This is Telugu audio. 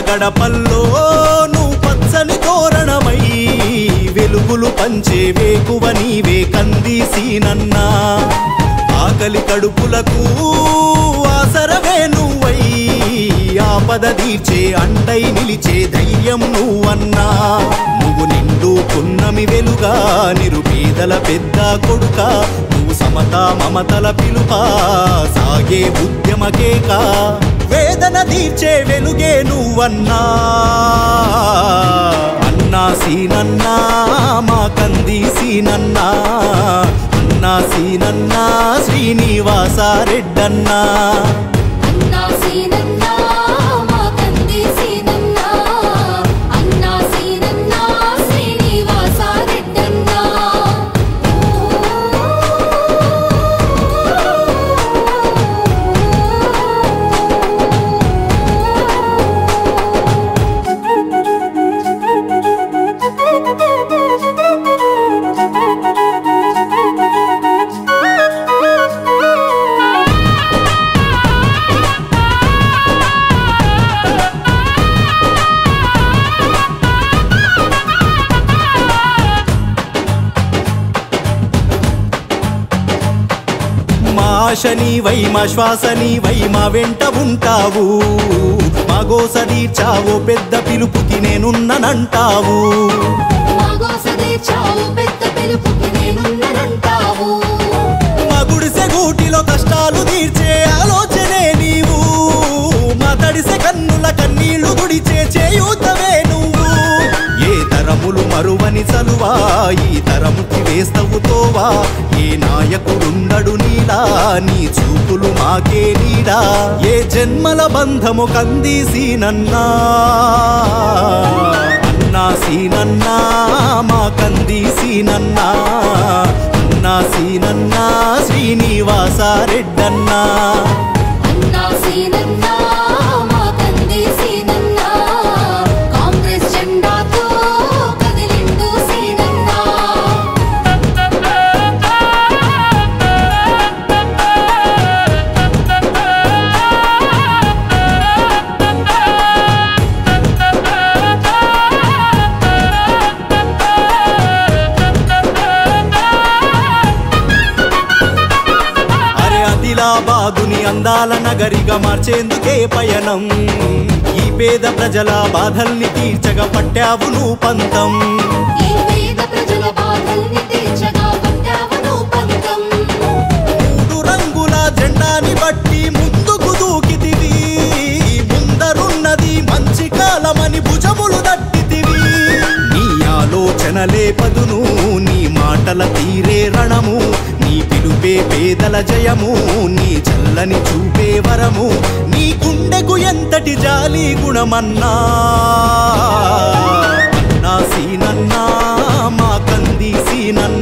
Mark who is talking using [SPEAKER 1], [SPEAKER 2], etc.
[SPEAKER 1] గడపల్లో నువ్వు పచ్చని తోరణమై వెలుగులు పంచే వేకువ నీవే కందీసీనన్నా ఆకలి కడుపులకు ఆసరవే నువ్వై ఆపద తీర్చే అండై నిలిచే ధైర్యం నువ్వన్నా. నువ్వు నిండు పున్నమి వెలుగా నిరుపేదల పెద్ద కొడుక. నువ్వు సమత మమతల పిలుపా సాగే ఉద్యమకేకా వేదన తీర్చే వెలుగే నువ్వన్నా. అన్నా సీనన్నా మా కంది సీనన్నా. అన్నా సీనన్నా శ్రీనివాస రెడ్డన్నా
[SPEAKER 2] మా
[SPEAKER 1] ఆశని వై మా శ్వాసని వై మా వెంట ఉంటావు. మా గోస తీర్చావో పెద్ద పిలుపుకి నేనున్ననంటావు.
[SPEAKER 2] మా
[SPEAKER 1] గుడిసె గూటిలో కష్టాలు తీర్చే ఆలోచనే నీవు. మా తడిసె కన్నుల కన్నీళ్ళు గుడిచే చేయూతవే నువ్వు. ఏ తరములు మరువని చలువా ఈ తరముకి వేస్తవు తోవా ఏ నాయకుడుండడు నీలా నీ చూపులు మాకే నీడా ఏ జన్మల బంధము కందీసీనన్నా అన్నా సీనన్నా మా కందీసీనన్నా అన్నా అరే ఆదిలాబాదుని అందాల నగరిగా మార్చేందుకే పయనం. ఈ పేద ప్రజల బాధల్ని తీర్చగా పట్టావు నువ్వు పంతం. మూడు రంగుల జెండాని బట్టి ముందుకు దూకితివి. ముందరున్నది మంచి కాలమని భుజములు దట్టితివి. నీ ఆలోచనలే పదును నీ మాటల తీరే పేదల జయము నీ చల్లని చూపే వరము నీ గుండెకు ఎంతటి జాలి గుణమన్నా? నా సీనన్నా మా కంది సీనన్నా